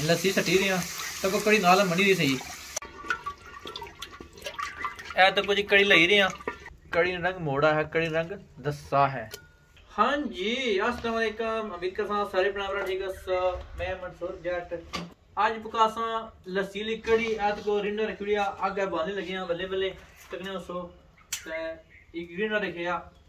लस्सी सटी रही तो कोई कड़ी नाल मनी रही सही। ऐ तो कुछ कड़ी लई रही कड़ी रंग मोड़ा है कड़ी रंग दसा है। हाँ जी असलम अमित का सारे पनावरा ठीक है मैं मंसूर जट। आज पकासा लस्सी ली कड़ी ऐत को रिन्ना रखी अग बालने लगे बल्ले बल्ले। तकने सो एक रिन्ना रखे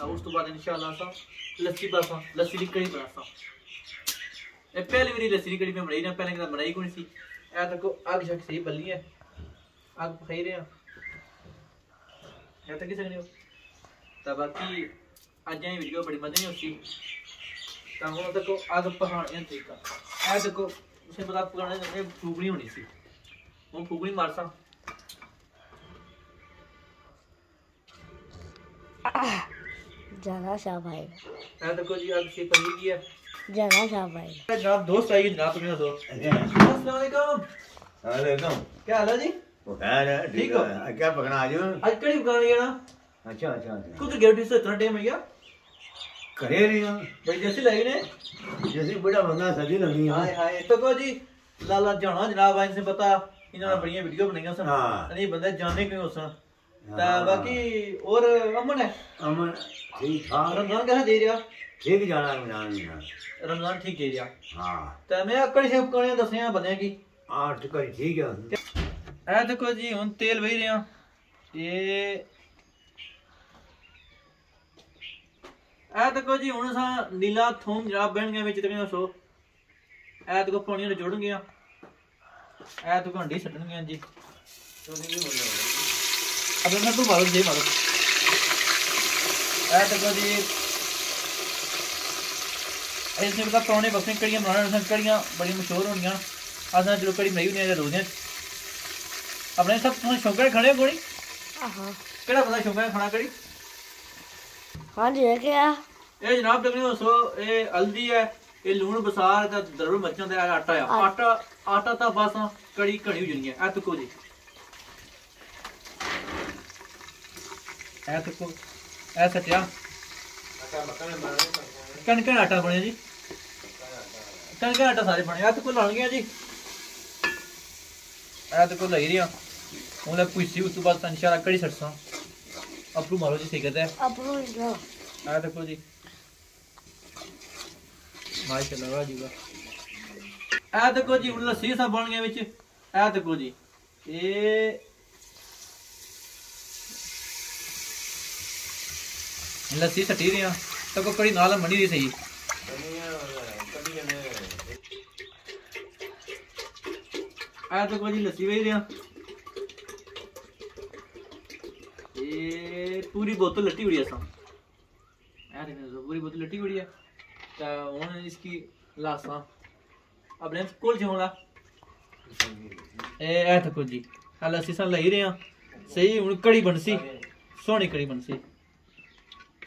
ਤਾਂ ਉਸ ਤੋਂ ਬਾਅਦ ਇਨਸ਼ਾਅੱਲਾ ਸਾ ਲੱਸੀ ਬਾਸਾਂ ਲੱਸੀ ਦੀ ਕੜੀ ਬਣਾਸਾਂ ਇਹ ਪਹਿਲੀ ਵਾਰੀ ਲੱਸੀ ਦੀ ਕੜੀ ਮੈਂ ਬਣਾਈ ਨਾ ਪਹਿਲਾਂ ਕਦਾ ਬਣਾਈ ਕੋਈ ਸੀ ਇਹ ਤੱਕ ਅੱਗ ਸ਼ੱਕ ਸਹੀ ਬੱਲੀ ਹੈ ਅੱਗ ਪਖਾਈ ਰਹੇ ਆ ਇਹ ਤੱਕ ਕੀ ਸਕਦੇ ਹੋ ਤਾਂ ਬਾਕੀ ਅੱਜ ਇਹ ਵੀਡੀਓ ਬੜੀ ਮਜ਼ੇ ਨਹੀਂ ਹੋਈ ਤਾਂ ਹੁਣ ਦੇਖੋ ਅੱਗ ਪਹਾਣੀਆਂ ਤਰੀਕਾ ਇਹ ਦੇਖੋ ਉਸੇ ਪਤਾ ਪਕਾਣੇ ਨੇ ਫੂਕਣੀ ਹੋਣੀ ਸੀ ਉਹ ਫੂਕਣੀ ਮਾਰਸਾਂ ज़्यादा साफ़ आएगा देखो जी आप इसे पनीर किया। ज़्यादा साफ़ आएगा जनाब दोस्त आइए जनाब तुम्हें तो दोस्त। अस्सलाम क्या हाल है जी? ठीक हो। क्या पकड़ा आज? आज कड़ी पकाने ना? अच्छा अच्छा, अच्छा। कुछ गेटी से इतना टाइम भैया करे रही हूँ? भाई जैसी लगी ने। जैसी बड़ा बंदा सजी लगी हाय हाय। तो को जी लाला जाना जनाब आइन से पता इन्होंने हाँ। बढ़िया वीडियो बनाई सन। हाँ। नहीं बंदे जाने क्यों सन ਤਾਂ ਬਾਕੀ ਹੋਰ ਅਮਨ ਹੈ? ਅਮਨ ਠੀਕ ਠਾਕ ਰਮਜ਼ਾਨ ਕਿਹਦਾ ਦੇ ਰਿਹਾ? ਠੀਕ ਜਾਣਾ ਰਮਜ਼ਾਨ ਜੀ ਨਾਲ ਰਮਜ਼ਾਨ ਠੀਕ ਦੇ ਰਿਹਾ। ਹਾਂ। ਤਾਂ ਮੈਂ ਅਕੜ ਸ਼ੇਪ ਕੋਣੇ ਦੱਸਿਆ ਬੰਦਿਆਂ ਕੀ? ਹਾਂ ਠੀਕ ਹੈ ਠੀਕ ਹੈ ਇਹ ਦੇਖੋ ਜੀ ਹੁਣ ਤੇਲ ਵਹੀ ਰਿਹਾ। ਇਹ ਇਹ ਦੇਖੋ ਜੀ ਹੁਣ ਸਾ ਨੀਲਾ ਥੂਮ ਜਿਹੜਾ ਬਣ ਗਿਆ ਵਿੱਚ ਤਕਰੀਬਨ ਸੋ। ਇਹ ਦੇਖੋ ਪਾਣੀ ਨਾਲ ਜੁੜ ਗਿਆ ਇਹ ਦੇਖੋ ਹੰਡੀ ਛੱਡਣ ਜੀ। ਤੋਂ ਵੀ ਬੋਲੋ আপনার তো ভালো দিয়ে ভালো ਇਹ ਦੇਖੋ ਜੀ ਇਸ ਦੇ ਬਤਾ ਪਰੌਣੇ ਬਸਨ ਕੜੀਆਂ ਬਣਾਉਣ ਰਸਨ ਕੜੀਆਂ ਬੜੀ ਮਸ਼ਹੂਰ ਹੋਣੀਆਂ ਆਸਾਂ ਚਲੋ ਕੜੀ ਬਣਾਈ ਹੁੰਦੀ ਹੈ ਰੋਜ਼ ਆਪਣੇ ਸਭ ਤੋਂ ਸ਼ੌਂਕਰ ਖੜੇ ਕੋੜੀ ਆਹਾਂ। ਕਿਹੜਾ ਬੰਦਾ ਸ਼ੌਂਕਰ ਖਾਣਾ ਕੜੀ ਹਾਂਜੀ ਇਹ ਕੀ ਇਹ ਜਨਾਬ ਦੇਖਣੀ ਦੱਸੋ ਇਹ ਹਲਦੀ ਹੈ ਇਹ ਲੂਣ ਬਸਾਰ ਦਾ ਦਰਬ ਮੱਚਣ ਦਾ ਆਟਾ ਆ। ਆਟਾ ਆਟਾ ਤਾਂ ਬਸ ਕੜੀ ਘੜੀ ਹੋ ਜਣੀ ਹੈ। ਇਹ ਤੱਕੋ ਜੀ। ਐ ਤੱਕੋ ਐ ਸਟਿਆ ਕਣਕ ਦਾ ਆਟਾ ਬਣਿਆ ਜੀ। ਕਣਕ ਦਾ ਆਟਾ ਸਾਰੇ ਬਣਿਆ ਤੱਕੋ ਲਣ ਗਿਆ ਜੀ। ਐ ਤੱਕੋ ਲਈ ਰਿਆ ਉਹਨੇ ਪੁੱਛੀ ਉਸ ਤੋਂ ਬਾਅਦ ਸੰਸ਼ਾਰਾ ਕੜੀ ਸੜਸਾਂ ਅਪਰੂ ਮਾਰੋ ਜੀ ਠੀਕ ਹੈ ਅਪਰੂ ਲੋ ਐ ਤੱਕੋ ਜੀ। ਮਾਸ਼ਾਅੱਲਾ ਵਾਹ ਜੀ ਵਾਹ ਐ ਤੱਕੋ ਜੀ ਉਹ ਲੱਸੀ ਬਣ ਗਿਆ ਵਿੱਚ। ਐ ਤੱਕੋ ਜੀ। ਇਹ ਲੱਸੀ ਸੱਟੀ ਦੀਆਂ ਤਾਂ ਕੋ ਕੜੀ ਨਾਲ ਮੰਡੀ ਦੀ ਸਹੀ ਆ ਦੇਖੋ ਜੀ ਲੱਸੀ ਵੇਚ ਰਿਆਂ ਇਹ ਪੂਰੀ बोतल लट्टी हुई है सब यार देखो पूरी बोतल लट्टी हुई है तो उन्होंने इसकी लासा अपने कोल छोड़ा ए ऐ तको जी हल ਅਸੀਂ ਸਾਂ ਲਈ ਰਹੇ ਆ ਸਹੀ ਹੁਣ ਕੜੀ ਬਣਸੀ ਸੋਹਣੀ ਕੜੀ ਬਣਸੀ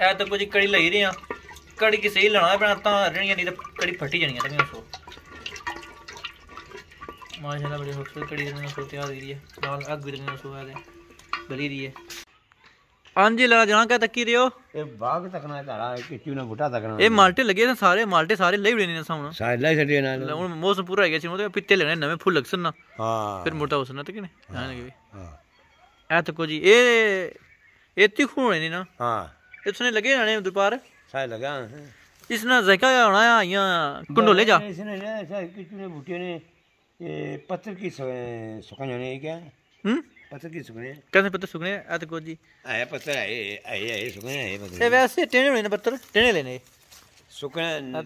ए देखो जी कड़ी लई रहे हैं कड़ी की सही लाना पैना तां रहनियां नहीं ते कड़ी फटी जानी है सो माशाल्लाह बड़ी खूबसूरत कड़ी देने सो तैयार हो रही है ਨਾਲ ਅੱਗ ਵੀ ਦੇਣੇ ਸੋ ਹੈ ਬਲੀ ਰਹੀ ਹੈ ਹਾਂਜੀ ਲਾ ਜਾਣਾ ਕਾ ਤੱਕੀ ਰਿਓ ये बाग तकना है तारा किचू ने बूटा तकना ਇਹ ਮਾਲਟੇ ਲੱਗੇ ਨੇ ਸਾਰੇ ਮਾਲਟੇ ਸਾਰੇ ਲਈ ਬੜੇ ਨੇ ਸਾਹਮਣੇ साइड लाई सटी ना ਹੁਣ ਮੌਸਮ ਪੂਰਾ ਹੋ ਗਿਆ ਸੀ ਉਹਦੇ ਪਿੱਤੇ ਲੈਣੇ ਨਵੇਂ ਫੁੱਲ ਲਗਸਨ ਨਾ हाँ ਫਿਰ ਮੋਟਾ ਹੋਸਨ ਤੇ ਕਿਨੇ ਆਣਗੇ ਵੀ हाँ ਇਹ ਤੱਕੋ ਜੀ ਇਹ ਇਹ ਤਿੱਖੂ ਹੋਣੇ ਨੇ ਨਾ हाँ इतने लगे जाने उधर पार सारे लगा इसने जायका आना है यहाँ कुंडोले जा इसने ना कितने बूटे ने ये पत्थर की सुखन जाने क्या हम्म पत्थर की सुखने कैसे पत्थर सुखने आते को जी आया पत्थर आए आए आए सुखने आए पत्थर वैसे टेने लेने पत्थर टेने लेने सुकन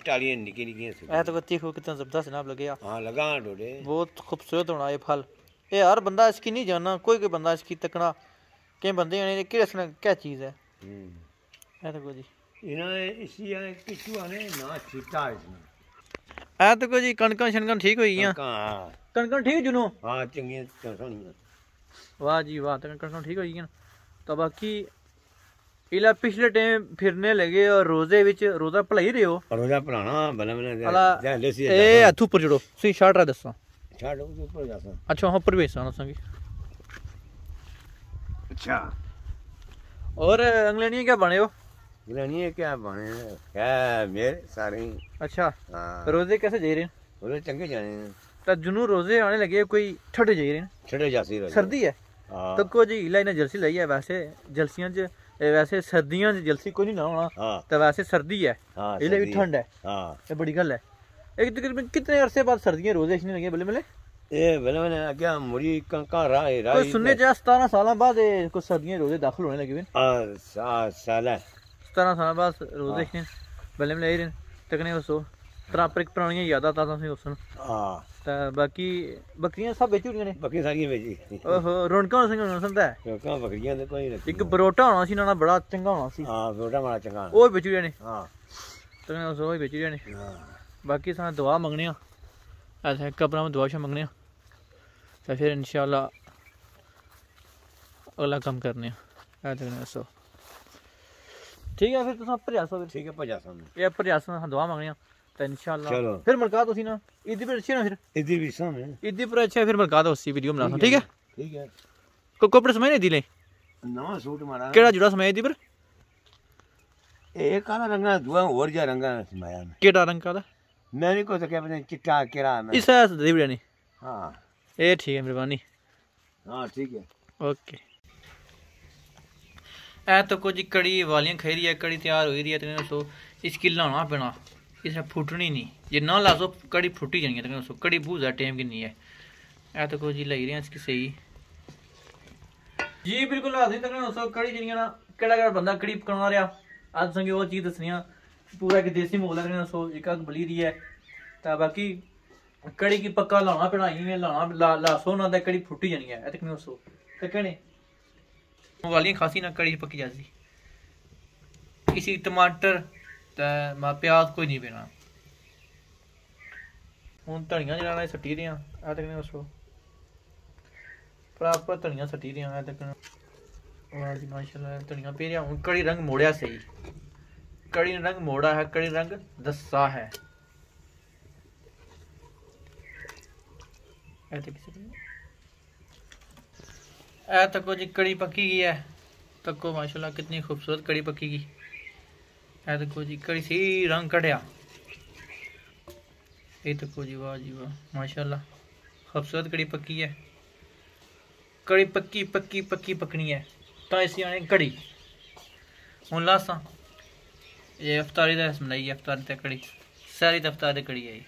टालियाँ निकी निकी ऐ तो तीखो कितना जबरदस्त नाम लगे हाँ लगा डोडे बहुत खूबसूरत होना ये फल ये हर बंदा इसकी नहीं जानना कोई कोई बंदा इसकी तकना के बंदे होने के रसना क्या चीज़ है ऐ हम्म। तो को जी। इन्होंने इसी आने किचुआ ने ना छीटा इसमें ऐ तो को जी कणकण शनकण ठीक हुई हैं। कणकण ठीक जुनो? हाँ चंगी सोनिया। वाह जी वाह तो कणकण ठीक हुई हैं तो बाकी इला पिछले टाइम फिरने लगे और रोज़े विच रोजा भलाई रहे हो रोजा भलाना भला भला ए हथ ऊपर जोड़ो सी शार्ट रा दसो शार्ट ऊपर जासा अच्छा ऊपर भेसा ना संगी अच्छा ਔਰ ਅੰਗਲੇ ਨਹੀਂ ਕਿਆ ਬਣੇ ਹੋ गिरानी है क्या बने क्या मेरे सारे ਅੱਛਾ हाँ ਰੋਜ਼ੇ कैसे ਜਾ ਰਹੇ ਨੇ बोले चंगे जाने ਤਾਂ ਜੁਨੂ ਰੋਜ਼ੇ ਆਣੇ ਲੱਗੇ ਕੋਈ ਠੱਡੇ ਜਾ ਰਹੇ ਨੇ छड़े जासी रहे ਸਰਦੀ ਹੈ हाँ ਤਾਂ ਕੋ ਜੀ ਇਲਾ ਇਹਨਾਂ ਜਲਸੀ ਲਈ ਹੈ ਵੈਸੇ ਜਲਸੀਆਂ 'ਚ ਇਹ ਵੈਸੇ ਸਰਦੀਆਂ 'ਚ ਜਲਸੀ ਕੋਈ ਨਹੀਂ ਲਾਉਣਾ हाँ ਤਾਂ ਵੈਸੇ ਸਰਦੀ ਹੈ हाँ ਇਲੇ ਵੀ सर्दी- ਠੰਡ ਹੈ हाँ ਇਹ ਬੜੀ ਗੱਲ ਹੈ एक तकरीबन कितने अरसे बाद सर्दियां रोजे इसने लगे बल्ले बल्ले ये ਇਹ ਬਲਵਨ ਅੱਗੇ ਮੁਰੀ ਕੰਕਾ ਰਾਏ ਰਾਏ ਕੋਈ ਸੁਣਨੇ ਜਾ 17 ਸਾਲਾਂ ਬਾਅਦ ਇਹ ਕੁਝ ਸਦੀਆਂ ਰੋਜ਼ੇ ਦਾਖਲ ਹੋਣ ਲੱਗੇ ਵੇ। ਆ ਸਾਲਾ 17 ਸਾਲਾਂ ਬਾਅਦ ਰੋਜ਼ੇ ਖੇ ਬਲੇ ਮਲੇ ਰਹੇ ਤਕਨੇ ਉਸੋ ਤਰਾਪਰਿਕ ਪੁਰਾਣੀਆਂ ਯਾਦਾਂ ਤਾਂ ਤੁਸੀਂ ਉਸਨ ਹਾਂ। ਤਾਂ ਬਾਕੀ ਬੱਕਰੀਆਂ ਸਭ ਵੇਚ ਹੋਣੀਆਂ ਨੇ? ਬੱਕਰੀਆਂ ਸਾਰੀਆਂ ਵੇਚੀ ਓਹੋ ਰੌਣਕਾਂ ਸਿੰਘ ਹੋਣਾ ਸੰਦਾ ਰੌਣਕਾਂ ਬੱਕਰੀਆਂ ਦੇ ਕੋਈ ਨਹੀਂ ਇੱਕ ਬਰੋਟਾ ਹੋਣਾ ਸੀ ਨਾਲ ਬੜਾ ਚੰਗਾ ਹੋਣਾ ਸੀ। ਹਾਂ ਬਰੋਟਾ ਬੜਾ ਚੰਗਾ ਉਹ ਵੇਚ ਹੋਣੀਆਂ ਨੇ। ਹਾਂ। ਤਕਨੇ ਉਸੋ ਹੀ ਵੇਚ ਹੋਣੀਆਂ ਨੇ। ਬਾਕੀ ਸਾਨੂੰ ਦੁਆ ਮੰਗਣੇ ਆ ਅੱਛਾ ਕਬਰਾਂ ਵਿੱਚ ਦੁਆ ਆ या फिर इन अगला कम करने सौ। ठीक है फिर प्रयास प्रयासो ठीक है ये दुआ मंगने तो फिर मुलाकात ना ईदी अच्छी ना फिर? इधर भी शाम पर अच्छे फिर मुलाकात उसी वीडियो बनाता ठीक है। ठीक है? को कपड़े समय नहीं दिले नवा सूट मारा। केड़ा जुड़ा समय एक काला रंगा दुआ और जा रंगा समाया केड़ा रंग काला मैंने को तो क्या पता चिट्टा केड़ा मैं इसा देवड़े नहीं हाँ। ये ठीक है मेहरबानी। हाँ ठीक है। ओके। ऐ तो कुछ कड़ी वालियाँ खरी है कड़ी तैयार हो रही है तो सो। इसकी लाना पैना इसने फुटनी नहीं जे ना ला सो कड़ी फुटी जानी है तो सो। कड़ी बहुत ज़्यादा टाइम कि नहीं है ऐ तो कुछ लग रही इसकी सही जी बिल्कुल ला दी तक सो। कड़ी जी ना केड़ा बंदा कड़ी पकड़ा रहा अज वो चीज़ दसनी पूरा एक देसी माहौल है रहे सो। एक बली रही है तो बाकी ਕੜੀ ਕੀ ਪੱਕਾ ਲਾਣਾ ਪੈਣਾ ਹੀ ਲਾਣਾ ਲਾਸੋ ਨਾ ਤਾਂ ਕੜੀ ਫੁੱਟੀ ਜਾਣੀ ਹੈ ਤੱਕ ਨਹੀਂ ਉਸੋ ਤੇ ਕਹਣੇ ਵਾਲੀਆਂ ਖਾਸੀ ਨਾ ਕੜੀ ਪੱਕੀ ਜਾਂਦੀ इसी टमाटर मैं प्याज कोई नहीं पीना हूँ धनिया जरा सट्टी रहा है तक उसको प्रॉपर धनिया सट्टी रहा है तक जी माशाला धनिया पे रहा हूँ कड़ी रंग मोड़ा सही कड़ी रंग मोड़ा है कड़ी रंग दसा है ਇਹ ਤੇ ਕਿਸੇ ਨੇ ਇਹ तको जी कड़ी पकी गई है तको माशाल्लाह कितनी खूबसूरत कड़ी पकी गई ਇਹ तको जी कड़ी सी रंग कटिया ये तको जी वाह जी वाह माशाल्लाह खूबसूरत कड़ी पकी है कड़ी पक्की पक्की पक्की पकनी है ਤਾਂ ਇਸੇ ਆਣੇ ਕੜੀ ਹੁਣ ਲਾਸਾਂ ਇਹ ਅਫਤਾਰੀ ਦਾ ਬਣਾਈ ਹੈ ਅਫਤਾਰੀ ਤੇ ਕੜੀ ਸਾਰੀ ਤਾਂ ਅਫਤਾਰੀ ਦੀ ਕੜੀ ਹੈ ਇਹ।